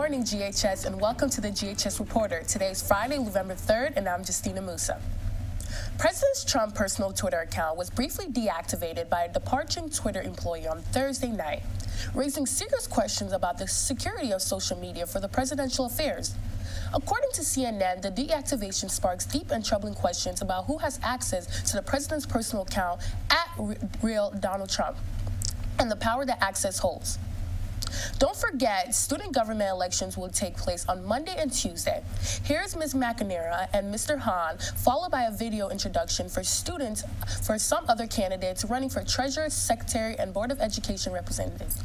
Good morning, GHS, and welcome to the GHS Reporter. Today is Friday, November 3rd, and I'm Justina Musa. President Trump's personal Twitter account was briefly deactivated by a departing Twitter employee on Thursday night, raising serious questions about the security of social media for the presidential affairs. According to CNN, the deactivation sparks deep and troubling questions about who has access to the president's personal account at real Donald Trump and the power that access holds. Don't forget, student government elections will take place on Monday and Tuesday. Here's Ms. McNamara and Mr. Hahn, followed by a video introduction for students for some other candidates running for treasurer, secretary, and board of education representatives.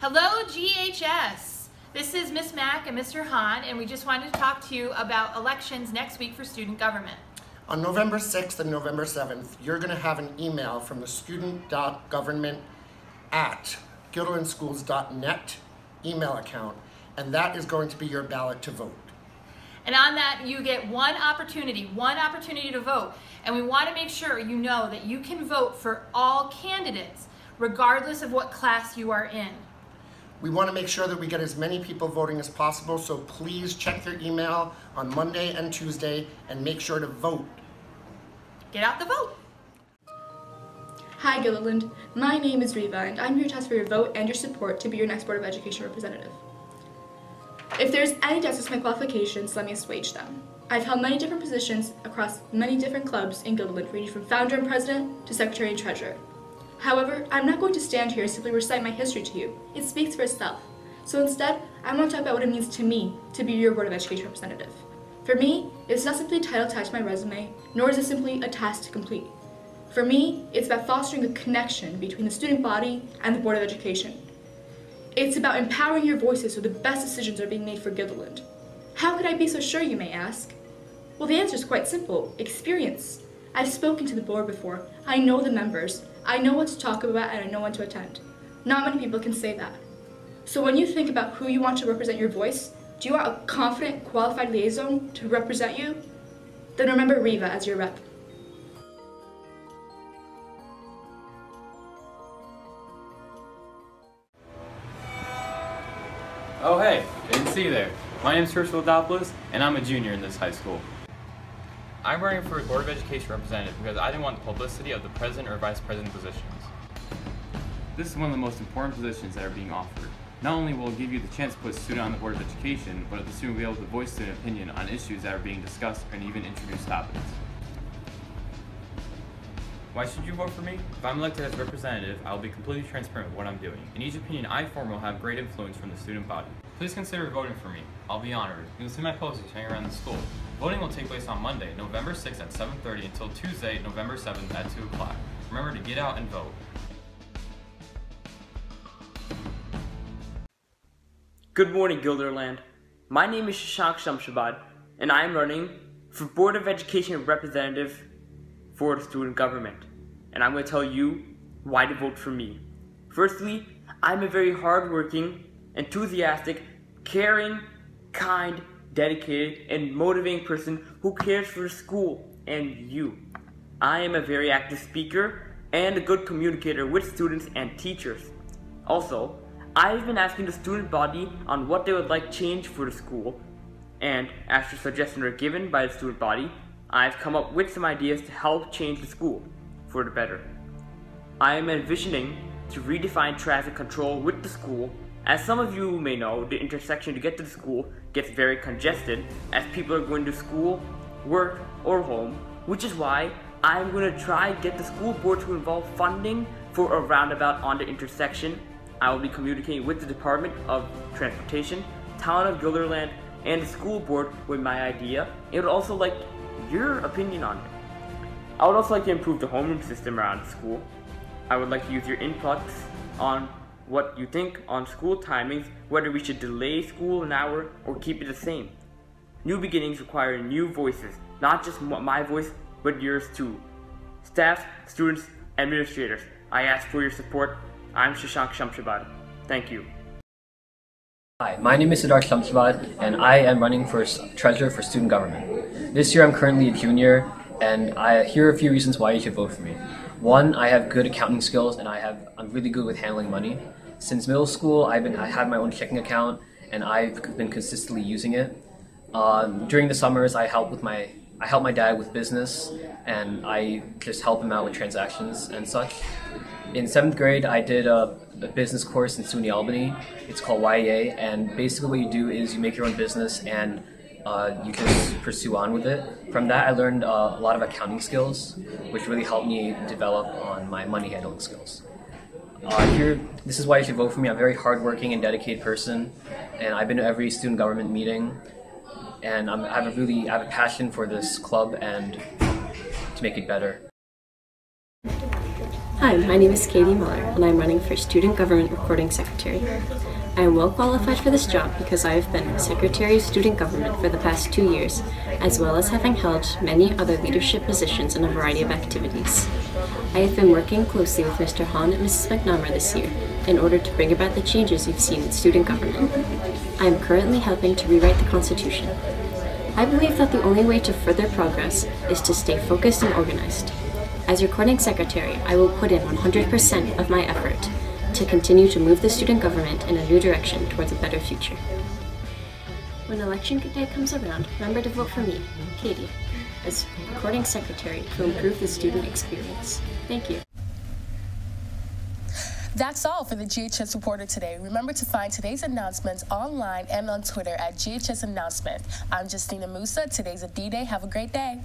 Hello, GHS. This is Ms. Mack and Mr. Hahn, and we just wanted to talk to you about elections next week for student government. On November 6th and November 7th, you're going to have an email from the student.government at guilderlandschools.net email account, and that is going to be your ballot to vote. And on that, you get one opportunity, one opportunity to vote. And we want to make sure you know that you can vote for all candidates, regardless of what class you are in. We want to make sure that we get as many people voting as possible, so please check your email on Monday and Tuesday and make sure to vote. Get out the vote. Hi Guilderland, my name is Riva and I'm here to ask for your vote and your support to be your next Board of Education representative. If there's any doubts to my qualifications, let me assuage them. I've held many different positions across many different clubs in Guilderland, ranging from founder and president to secretary and treasurer. However, I'm not going to stand here and simply recite my history to you. It speaks for itself. So instead, I want to talk about what it means to me to be your Board of Education representative. For me, it's not simply a title attached to my resume, nor is it simply a task to complete. For me, it's about fostering a connection between the student body and the Board of Education. It's about empowering your voices so the best decisions are being made for Guilderland. How could I be so sure, you may ask? Well, the answer is quite simple experience. I've spoken to the board before. I know the members. I know what to talk about and I know when to attend. Not many people can say that. So when you think about who you want to represent your voice, do you want a confident, qualified liaison to represent you? Then remember Riva as your rep. Oh hey, didn't see you there. My name is Herschel Adopoulos, and I'm a junior in this high school. I'm running for Board of Education representative because I didn't want the publicity of the president or vice president positions. This is one of the most important positions that are being offered. Not only will it give you the chance to put a student on the Board of Education, but the student will be able to voice their opinion on issues that are being discussed and even introduce topics. Why should you vote for me? If I'm elected as representative, I will be completely transparent with what I'm doing, and each opinion I form will have great influence from the student body. Please consider voting for me. I'll be honored. You'll see my posters hanging around the school. Voting will take place on Monday, November 6th at 7.30 until Tuesday, November 7th at 2 o'clock. Remember to get out and vote. Good morning, Guilderland. My name is Shashank Shamshabad, and I am running for Board of Education representative for the student government, and I'm going to tell you why to vote for me. Firstly, I'm a very hardworking, enthusiastic, caring, kind, dedicated, and motivating person who cares for school and you. I am a very active speaker and a good communicator with students and teachers. Also, I've been asking the student body on what they would like change for the school, and after suggestions are given by the student body, I've come up with some ideas to help change the school for the better. I am envisioning to redefine traffic control with the school. As some of you may know, the intersection to get to the school gets very congested as people are going to school, work, or home, which is why I'm going to try to get the school board to involve funding for a roundabout on the intersection. I will be communicating with the Department of Transportation, Town of Guilderland, and the school board with my idea. It would also like your opinion on it. I would also like to improve the homeroom system around school. I would like to use your inputs on what you think on school timings, whether we should delay school an hour or keep it the same. New beginnings require new voices, not just my voice, but yours too. Staff, students, administrators, I ask for your support. I'm Shashank Shamshabad. Thank you. Hi, my name is Siddharth Shamsavad, and I am running for Treasurer for Student Government. This year I'm currently a junior, and I, here are a few reasons why you should vote for me. One, I have good accounting skills, and I have I'm really good with handling money. Since middle school, I've been I have my own checking account, and I've been consistently using it. Um, during the summers, I help with my I help my dad with business, and I just help him out with transactions and such. In seventh grade, I did a, a business course in SUNY Albany. It's called YEA, and basically what you do is you make your own business and uh, you can pursue on with it. From that, I learned uh, a lot of accounting skills, which really helped me develop on my money handling skills. Uh, here, this is why you should vote for me. I'm a very hardworking and dedicated person, and I've been to every student government meeting, and I'm, I have a really I have a passion for this club and to make it better. Hi, my name is Katie Miller, and I'm running for Student Government Recording Secretary. I am well qualified for this job because I have been Secretary of Student Government for the past two years, as well as having held many other leadership positions in a variety of activities. I have been working closely with Mr. Hahn and Mrs. McNamara this year in order to bring about the changes you've seen in student government. I am currently helping to rewrite the Constitution. I believe that the only way to further progress is to stay focused and organized. As recording secretary, I will put in 100% of my effort to continue to move the student government in a new direction towards a better future. When election day comes around, remember to vote for me, Katie, as recording secretary to improve the student experience. Thank you. That's all for the GHS Reporter today. Remember to find today's announcements online and on Twitter at GHS Announcement. I'm Justina Musa. Today's a D-Day. Have a great day.